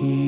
Here's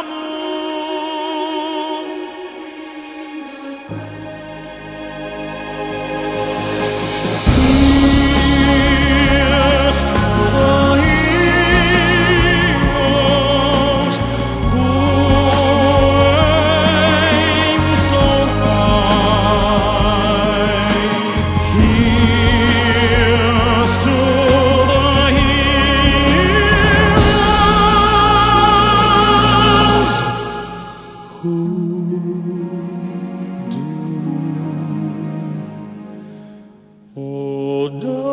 Who do? Oh, no.